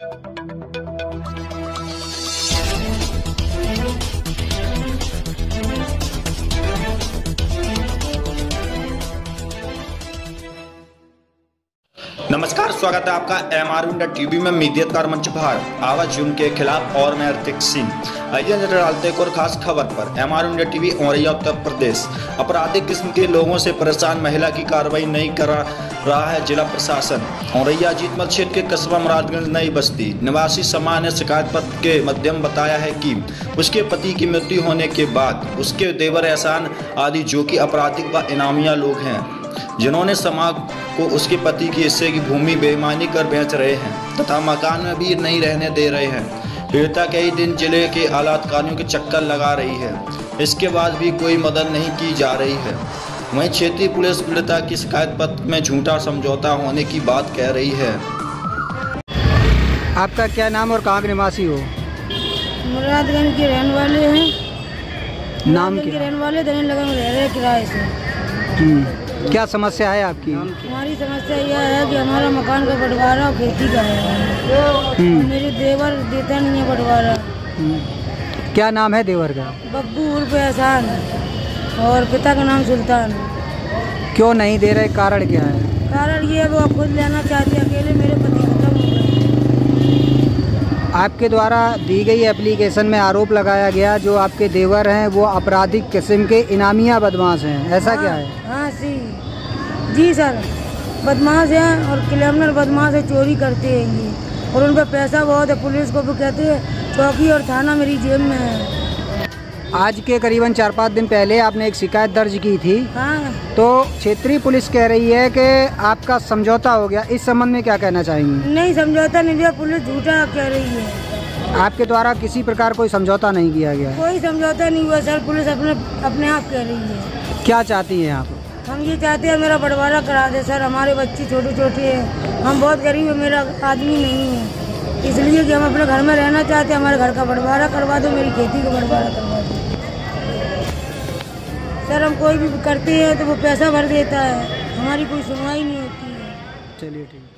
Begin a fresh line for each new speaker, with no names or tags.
Thank you. नमस्कार, स्वागत है आपका एम आर इंडिया टीवी में मीडियाकार मंच भारत आवाज़ के खिलाफ और मैं ऋतिक सिंह आइए नज़र डालते एक और खास खबर पर। M R India TV Auraiya, Uttar Pradesh. आपराधिक किस्म के लोगों से परेशान महिला की कार्रवाई नहीं करा रहा है जिला प्रशासन। औरैया जीतमल क्षेत्र के कस्बा मुरादगंज, नई बस्ती। निवासी समान ने शिकायत पत्र के माध्यम बताया है कि उसके पति की मृत्यु होने के बाद उसके देवर एहसान आदि जो कि आपराधिक व इनामिया लोग हैं। जिन्होंने समाज को उसके पति की हिस्से की भूमि बेईमानी कर बेच रहे हैं तथा मकान में भी नहीं रहने दे रहे हैं। पीड़िता कई दिन ज़िले के आलातकारियों के चक्कर लगा रही है। इसके बाद भी कोई मदद नहीं की जा रही है। वहीं क्षेत्रीय पुलिस पीड़िता की शिकायत पत्र में झूठा समझौता होने की बात कह रही है।
आपका क्या नाम और कहाँ के निवासी हो?
मुरादगंज के रहने वाले हैं।
नाम
के रहने वाले धनी लगन रह रहे किराए से।
हम्म, क्या समस्या है आपकी?
हमारी समस्या यह है कि हमारा मकान का बंटवारा और खेती का है।
हम्म,
मेरे देवर देता नहीं है बंटवारा।
हम्म। क्या नाम है देवर का?
बब्बू उर्फ़ एहसान। और पिता का नाम सुल्तान।
क्यों नहीं दे रहे? कारण क्या है?
कारण ये है वो खुद लेना चाहते हैं अकेले मेरे
आपके द्वारा दी गई एप्लीकेशन में आरोप लगाया गया जो आपके देवर हैं वो आपराधिक किस्म के इनामिया बदमाश हैं। ऐसा क्या है?
हाँ, हाँ सी जी सर। बदमाश हैं और क्रिमिनल बदमाश है चोरी करते हैं ये। और उन पर पैसा बहुत है पुलिस को भी कहते हैं चौकी और थाना मेरी जेब में है।
आज के करीबन चार पाँच दिन पहले आपने एक शिकायत दर्ज की थी।
हाँ।
तो क्षेत्रीय पुलिस कह रही है कि आपका समझौता हो गया। इस संबंध में क्या कहना चाहेंगे?
नहीं समझौता नहीं दिया पुलिस झूठा कह रही है।
आपके द्वारा किसी प्रकार कोई समझौता नहीं किया गया?
कोई समझौता नहीं हुआ सर। पुलिस अपने अपने आप कह रही है।
क्या चाहती है आप?
हम ये चाहते हैं मेरा बंटवारा करा दे सर। हमारे बच्चे छोटे छोटे हैं। हम बहुत गरीब है मेरा आदमी नहीं है। इसलिए कि हम अपने घर में रहना चाहते हैं हमारे घर का बंटवारा करवा दो मेरी खेती का बंटवारा करवा दो। हम कोई भी करते हैं तो वो पैसा भर देता है। हमारी कोई सुनवाई नहीं होती है।
चलिए ठीक।